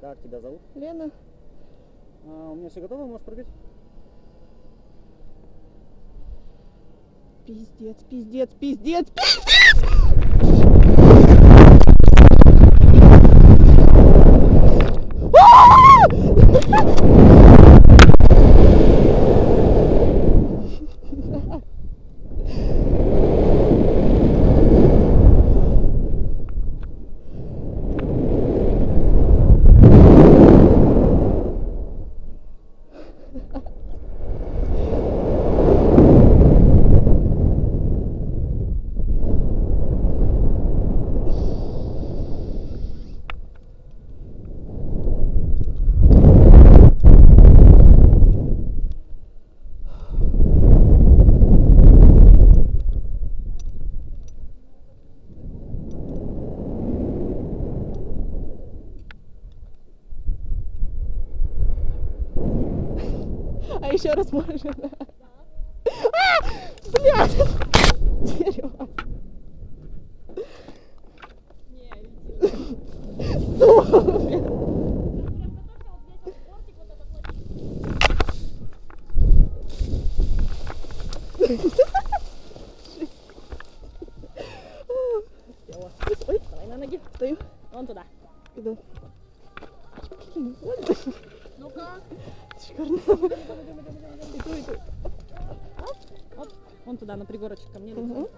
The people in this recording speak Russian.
Как тебя зовут? Лена. А, у меня все готово, можешь прыгать? Пиздец, пиздец, пиздец, пиздец! А еще раз можно. А! Блядь! Дерево. Сука. Ой, Давай на ноги. стою. Вон туда. Иду. Ну-ка. Шикарно. туда, на пригорочек ко мне. Угу.